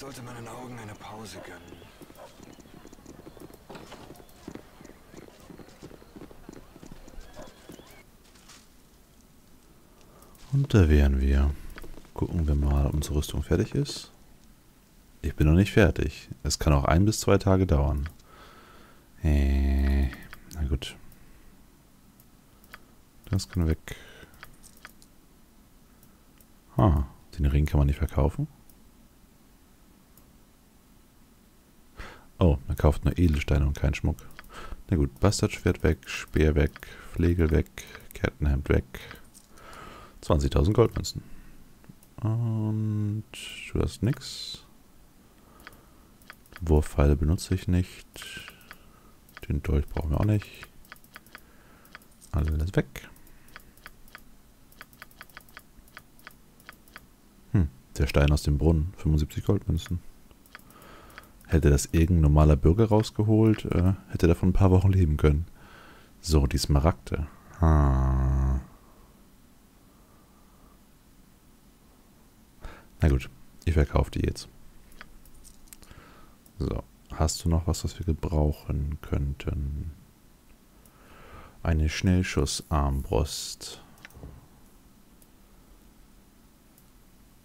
sollte meinen Augen eine Pause gönnen. Und da wären wir. Gucken wir mal, ob unsere Rüstung fertig ist. Ich bin noch nicht fertig. Es kann auch ein bis zwei Tage dauern. Äh, na gut. Das kann weg. Ah, den Ring kann man nicht verkaufen. Kauft nur Edelsteine und keinen Schmuck. Na gut, Bastardschwert weg, Speer weg, Flegel weg, Kettenhemd weg. 20.000 Goldmünzen. Und du hast nix. Wurfpfeile benutze ich nicht. Den Dolch brauchen wir auch nicht. Alles weg. Hm, der Stein aus dem Brunnen. 75 Goldmünzen. Hätte das irgendein normaler Bürger rausgeholt, äh, hätte er davon ein paar Wochen leben können. So, die Smaragde. Ah. Na gut, ich verkaufe die jetzt. So, hast du noch was, was wir gebrauchen könnten? Eine Schnellschussarmbrust.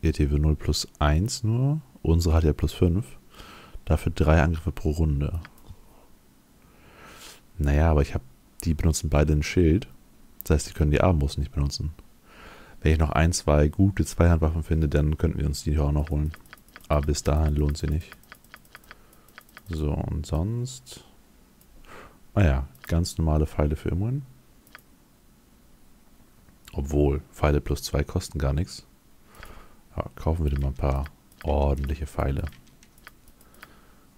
ETW 0 plus 1 nur. Unsere hat ja plus 5. Dafür drei Angriffe pro Runde. Naja, aber ich habe, die benutzen beide ein Schild. Das heißt, die können die Armbrust nicht benutzen. Wenn ich noch ein, zwei gute Zweihandwaffen finde, dann könnten wir uns die auch noch holen. Aber bis dahin lohnt sie nicht. So, und sonst... Ah ja, ganz normale Pfeile für Immun. Obwohl, Pfeile plus zwei kosten gar nichts. Ja, kaufen wir dir mal ein paar ordentliche Pfeile.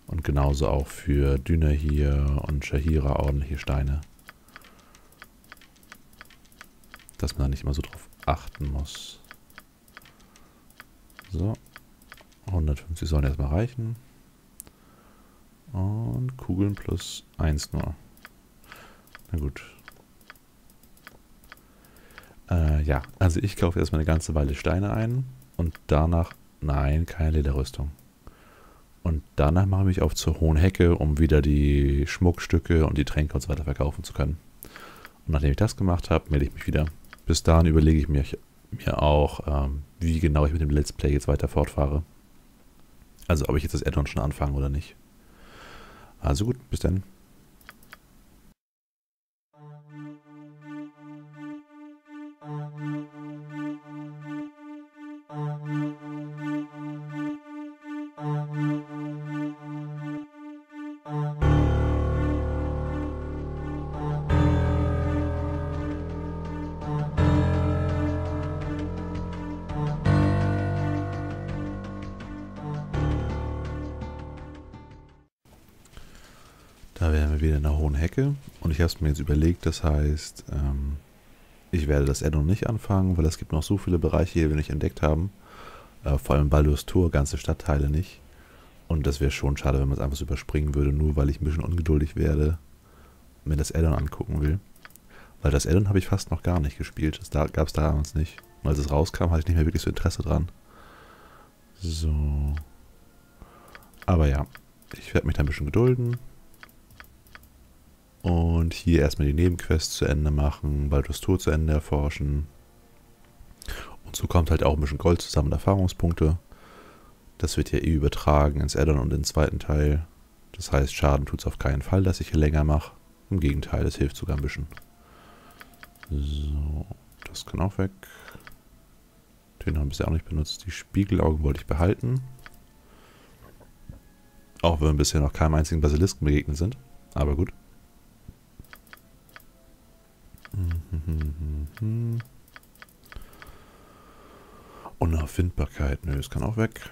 Und genauso auch für Düner hier und Shahira ordentliche Steine. Dass man da nicht immer so drauf achten muss. So. 150 sollen erstmal reichen. Und Kugeln plus 1 nur. Na gut. Äh, ja, also ich kaufe erstmal eine ganze Weile Steine ein. Und danach, nein, keine Lederrüstung. Und danach mache ich mich auf zur hohen Hecke, um wieder die Schmuckstücke und die Tränke und so weiter verkaufen zu können. Und nachdem ich das gemacht habe, melde ich mich wieder. Bis dahin überlege ich mir, mir auch, ähm, wie genau ich mit dem Let's Play jetzt weiter fortfahre. Also ob ich jetzt das Addon schon anfange oder nicht. Also gut, bis dann. Da wären wir wieder in der hohen Hecke. Und ich habe es mir jetzt überlegt, das heißt, ähm, ich werde das Addon nicht anfangen, weil es gibt noch so viele Bereiche die wir nicht entdeckt haben. Äh, vor allem Baldur's Tour, ganze Stadtteile nicht. Und das wäre schon schade, wenn man es einfach so überspringen würde, nur weil ich ein bisschen ungeduldig werde mir das Addon angucken will. Weil das Addon habe ich fast noch gar nicht gespielt. Das da, gab es damals nicht. Und als es rauskam, hatte ich nicht mehr wirklich so Interesse dran. So. Aber ja, ich werde mich da ein bisschen gedulden. Und hier erstmal die Nebenquests zu Ende machen, Baldur's Tor zu Ende erforschen. Und so kommt halt auch ein bisschen Gold zusammen und Erfahrungspunkte. Das wird ja eh übertragen ins Addon und den zweiten Teil. Das heißt, Schaden tut es auf keinen Fall, dass ich hier länger mache. Im Gegenteil, es hilft sogar ein bisschen. So, das kann auch weg. Den haben wir bisher auch nicht benutzt. Die Spiegelaugen wollte ich behalten. Auch wenn wir bisher noch keinem einzigen Basilisken begegnet sind. Aber gut. Unauffindbarkeit, nö, das kann auch weg.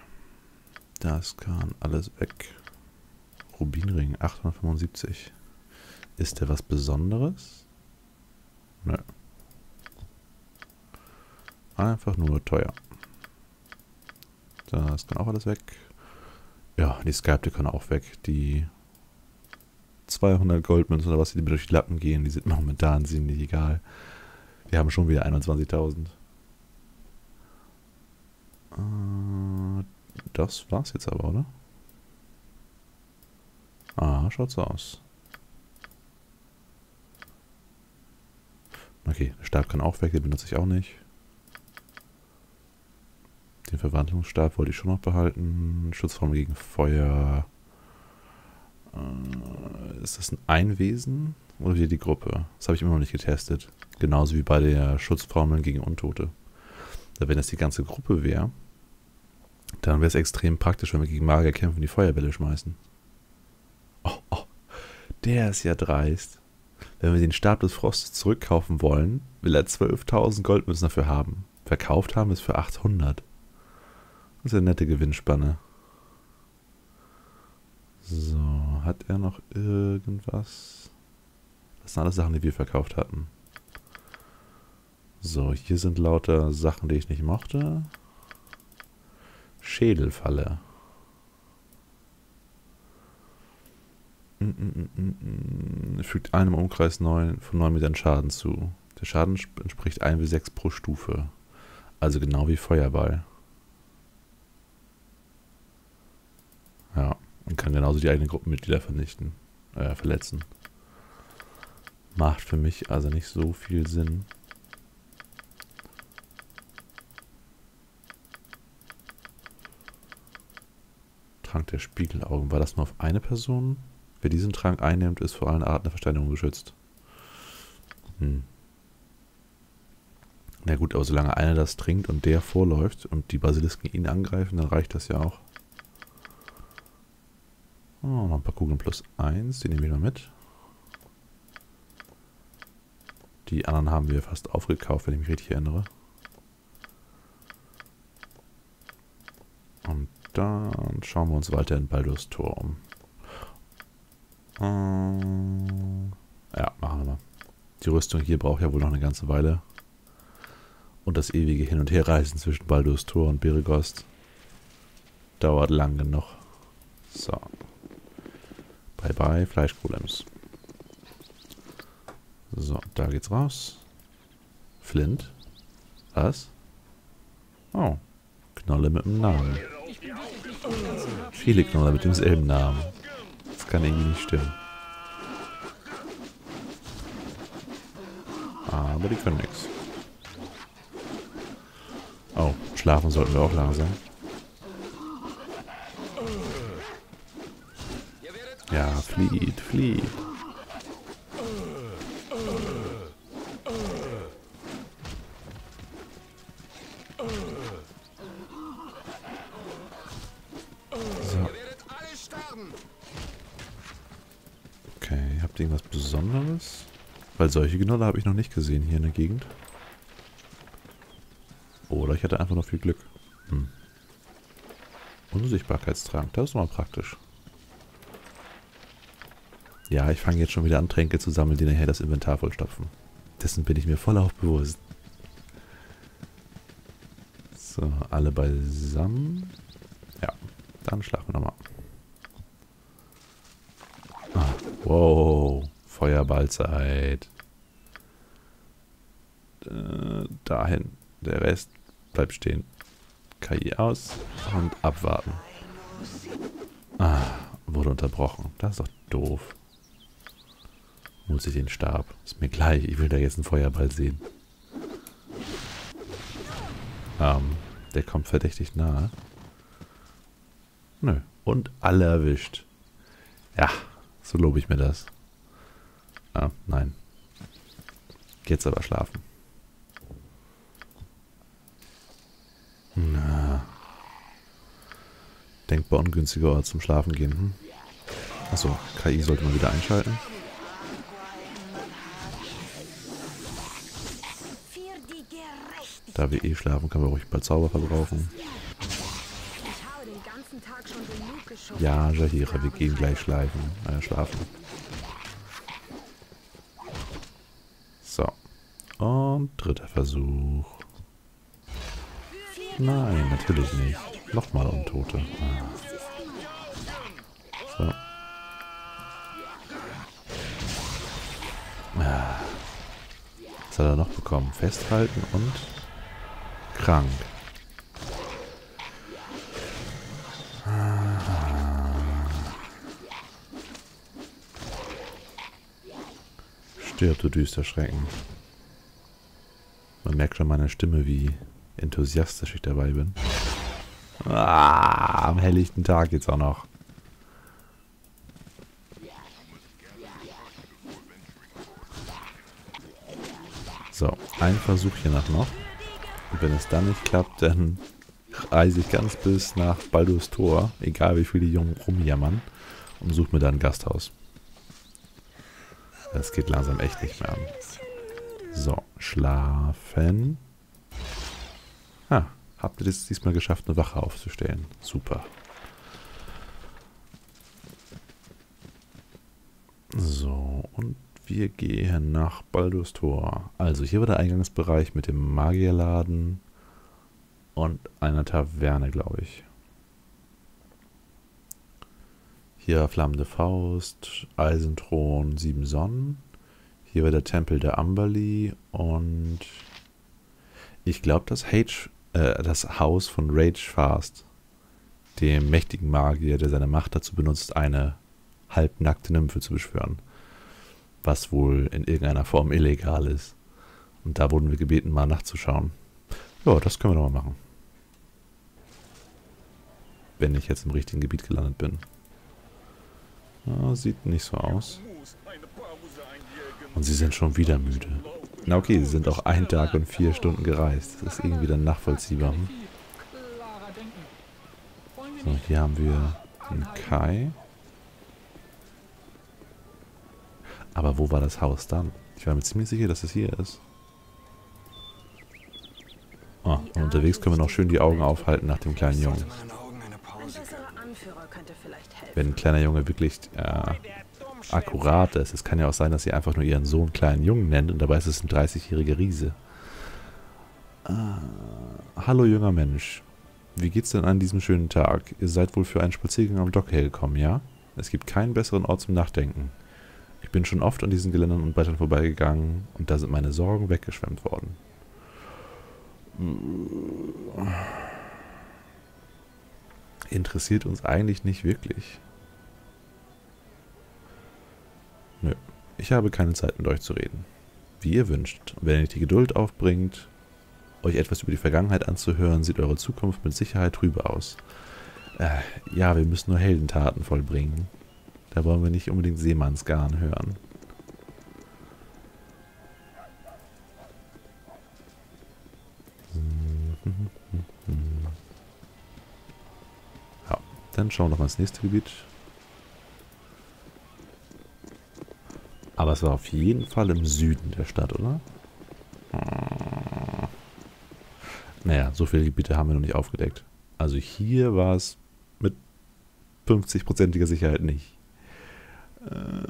Das kann alles weg. Rubinring 875. Ist der was Besonderes? Nö. Einfach nur teuer. Das kann auch alles weg. Ja, die Skype können auch weg. Die 200 Goldmünzen oder was, die mir durch die Lappen gehen, die sind momentan ziemlich egal. Wir haben schon wieder 21.000. Äh, das war's jetzt aber, oder? Ah, schaut so aus. Okay, der Stab kann auch weg, den benutze ich auch nicht. Den Verwandlungsstab wollte ich schon noch behalten. Schutzform gegen Feuer. Äh, ist das ein Einwesen oder wieder die Gruppe? Das habe ich immer noch nicht getestet. Genauso wie bei der Schutzformeln gegen Untote. Da wenn das die ganze Gruppe wäre, dann wäre es extrem praktisch, wenn wir gegen Magier kämpfen, die Feuerbälle schmeißen. Oh, oh, der ist ja dreist. Wenn wir den Stab des Frostes zurückkaufen wollen, will er 12.000 Goldmünzen dafür haben. Verkauft haben ist für 800. Das ist eine nette Gewinnspanne. So, hat er noch irgendwas? Das sind alles Sachen, die wir verkauft hatten. So, hier sind lauter Sachen, die ich nicht mochte. Schädelfalle. Mm, mm, mm, Fügt einem Umkreis 9, von 9 Metern Schaden zu. Der Schaden entspricht 1 bis 6 pro Stufe. Also genau wie Feuerball. Ja, und kann genauso die eigenen Gruppenmitglieder vernichten, äh, verletzen. Macht für mich also nicht so viel Sinn. Trank der Spiegelaugen. War das nur auf eine Person? Wer diesen Trank einnimmt, ist vor allen Arten der Versteinerung geschützt. Hm. Na gut, aber solange einer das trinkt und der vorläuft und die Basilisken ihn angreifen, dann reicht das ja auch. Oh, noch ein paar Kugeln plus 1, die nehmen wir mal mit. Die anderen haben wir fast aufgekauft, wenn ich mich richtig erinnere. Und dann schauen wir uns weiter in Baldur's Tor um. Ähm, ja, machen wir mal. Die Rüstung hier braucht ja wohl noch eine ganze Weile. Und das ewige Hin- und Herreisen zwischen Baldur's Tor und Beregost dauert lang genug. So. Bye bye, Fleischgolems. So, da geht's raus. Flint. Was? Oh. Knolle mit dem Namen. Viele Knolle mit demselben Namen. Das kann irgendwie nicht stimmen. Aber die können nichts. Oh, schlafen sollten wir auch langsam. Ja, flieht, flieht. Weil solche Gnolle habe ich noch nicht gesehen hier in der Gegend. Oder ich hatte einfach noch viel Glück. Hm. Unsichtbarkeitstrank, das ist mal praktisch. Ja, ich fange jetzt schon wieder an, Tränke zu sammeln, die nachher das Inventar vollstopfen. Dessen bin ich mir voll auch bewusst. So, alle beisammen. Ja, dann schlafen wir nochmal. Ah, wow, Feuerballzeit. Äh, dahin. Der Rest bleibt stehen. KI aus und abwarten. Ah, wurde unterbrochen. Das ist doch doof. Muss ich den Stab. Ist mir gleich. Ich will da jetzt einen Feuerball sehen. Ähm, der kommt verdächtig nahe. Nö. Und alle erwischt. Ja, so lobe ich mir das. Ah, nein. Jetzt aber schlafen. Na. Denkbar ungünstiger Ort zum Schlafen gehen. Hm? Achso, KI sollte man wieder einschalten. Da wir eh schlafen, können wir ruhig bald Zauber verbrauchen. Ja, Jahira, wir gehen gleich schleifen, äh, schlafen. Dritter Versuch. Nein, natürlich nicht. Nochmal Untote. Ah. So. Ah. Was hat er noch bekommen? Festhalten und krank. Ah. Stirb, du düster Schrecken. Man merkt schon meine Stimme, wie enthusiastisch ich dabei bin. Ah, am helllichten Tag geht's auch noch. So, ein Versuch hier nach noch. Und wenn es dann nicht klappt, dann reise ich ganz bis nach Baldur's Tor, egal wie viele Jungen rumjammern, und suche mir dann ein Gasthaus. Das geht langsam echt nicht mehr an. So, schlafen. Ah, habt ihr es diesmal geschafft, eine Wache aufzustellen. Super. So, und wir gehen nach Baldur's Tor. Also hier war der Eingangsbereich mit dem Magierladen und einer Taverne, glaube ich. Hier flammende Faust, Eisenthron, sieben Sonnen. Hier war der Tempel der Amberly und ich glaube das, äh, das Haus von Rage Fast, dem mächtigen Magier, der seine Macht dazu benutzt, eine halbnackte Nymphe zu beschwören was wohl in irgendeiner Form illegal ist. Und da wurden wir gebeten, mal nachzuschauen. Ja, das können wir doch mal machen. Wenn ich jetzt im richtigen Gebiet gelandet bin. Ja, sieht nicht so aus. Und sie sind schon wieder müde. Na okay, sie sind auch ein Tag und vier Stunden gereist. Das ist irgendwie dann nachvollziehbar. Hm? So, hier haben wir einen Kai. Aber wo war das Haus dann? Ich war mir ziemlich sicher, dass es hier ist. Ah, und unterwegs können wir noch schön die Augen aufhalten nach dem kleinen Jungen. Wenn ein kleiner Junge wirklich äh, akkurat ist. Es kann ja auch sein, dass sie einfach nur ihren Sohn kleinen Jungen nennt und dabei ist es ein 30-jähriger Riese. Ah, hallo junger Mensch. Wie geht's denn an diesem schönen Tag? Ihr seid wohl für einen Spaziergang am Dock hergekommen, ja? Es gibt keinen besseren Ort zum Nachdenken. Ich bin schon oft an diesen Geländern und Brettern vorbeigegangen und da sind meine Sorgen weggeschwemmt worden. Interessiert uns eigentlich nicht wirklich. Nö, ich habe keine Zeit mit euch zu reden. Wie ihr wünscht. Wenn ihr nicht die Geduld aufbringt, euch etwas über die Vergangenheit anzuhören, sieht eure Zukunft mit Sicherheit trübe aus. Äh, ja, wir müssen nur Heldentaten vollbringen. Da wollen wir nicht unbedingt Seemannsgarn hören. Ja, dann schauen wir noch mal ins nächste Gebiet. Es war auf jeden Fall im Süden der Stadt, oder? Naja, so viele Gebiete haben wir noch nicht aufgedeckt. Also hier war es mit 50%iger Sicherheit nicht. Äh,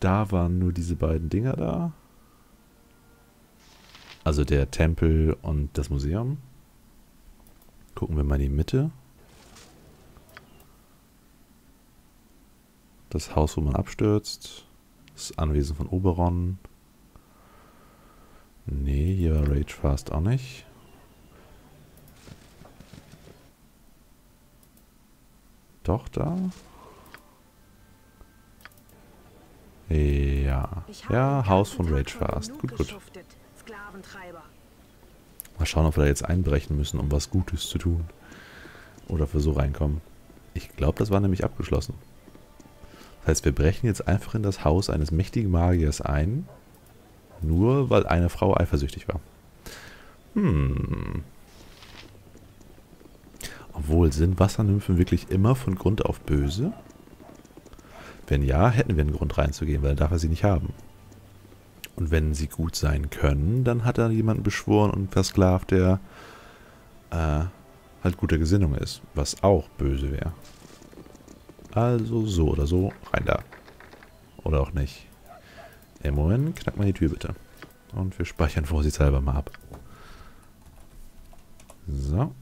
da waren nur diese beiden Dinger da. Also der Tempel und das Museum. Gucken wir mal in die Mitte. Das Haus, wo man abstürzt. Das Anwesen von Oberon. Nee, hier war Rage Fast auch nicht. Doch, da. Ja. Ja, Haus von Ragefast. Gut, gut. Mal schauen, ob wir da jetzt einbrechen müssen, um was Gutes zu tun. Oder für so reinkommen. Ich glaube, das war nämlich abgeschlossen. Das heißt, wir brechen jetzt einfach in das Haus eines mächtigen Magiers ein. Nur, weil eine Frau eifersüchtig war. Hm. Obwohl, sind Wassernymphen wirklich immer von Grund auf böse? Wenn ja, hätten wir einen Grund reinzugehen, weil dann darf er sie nicht haben. Und wenn sie gut sein können, dann hat er jemanden beschworen und versklavt, der äh, halt guter Gesinnung ist, was auch böse wäre. Also so oder so, rein da. Oder auch nicht. Im Moment, knack mal die Tür bitte. Und wir speichern vorsichtshalber mal ab. So.